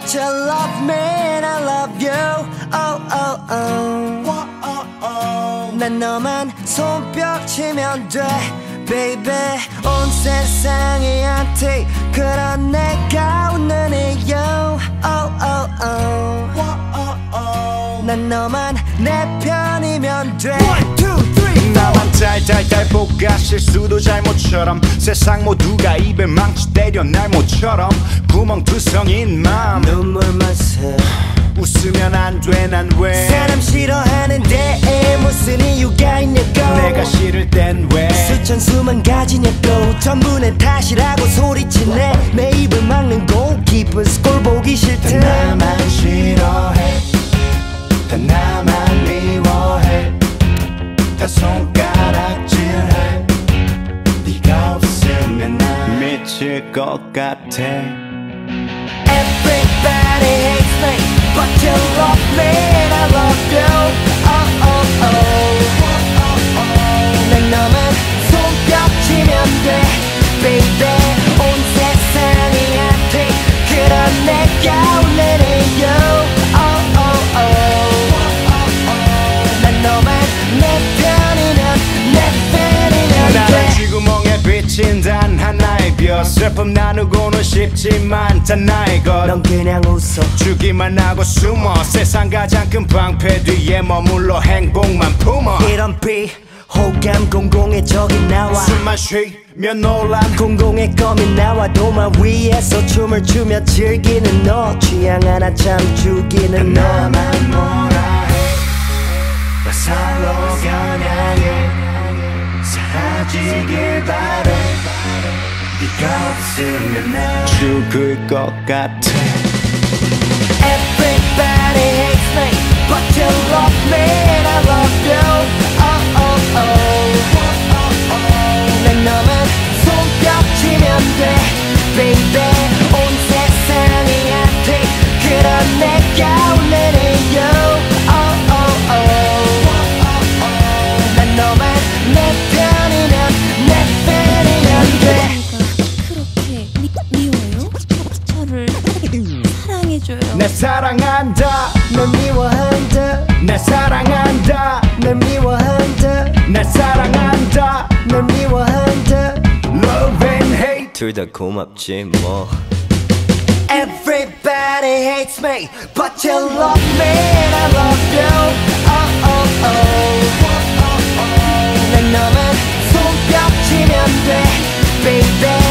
But you love me and I love you. Oh oh oh. 난 너만 손뼉 치면 돼, baby. 온 세상이 한테 그런 내가 웃는 이유. Oh oh oh. 난 너만 내 편이면 돼. One two three 나만 달달달 볶아 실수도 잘못 처럼 세상 모두가 입에 망치 때려 날 모처럼 구멍투성인 맘 눈물만 새. 웃으면 안 돼 난 왜? 사람 싫어하는데 무슨 이유가 있냐고. 내가 싫을 땐 왜? 수천 수만 가지냐고. 전부 내 탓이라고 소리치네. 내 입을 막는 골키퍼스 꼴 보기 싫대. 나만 싫어해. 다나 칠 것 같아 Everybody hates me But you love me and I love you 슬픔 나누고는 싶지만 단 나의 것. 넌 그냥 웃어. 주기만 하고 숨어. 세상 가장 큰 방패 뒤에 머물러 행복만 품어. 이런 비 호감 공공의 적이 나와. 숨만 쉬면 논란 공공의 껌이 나와. 도마 위에서 춤을 추며 즐기는 너. 취향 하나 참 죽이는 너 나만 죽을 것 같아 저를 사랑해줘요. 내 사랑한다 널 미워한다 내 사랑한다 널 미워한다 내 사랑한다 널 미워한다 Love and hate 둘 다 고맙지 뭐 Everybody hates me But you love me and I love you Oh oh oh 난 너만 손뼉 치면 돼 Baby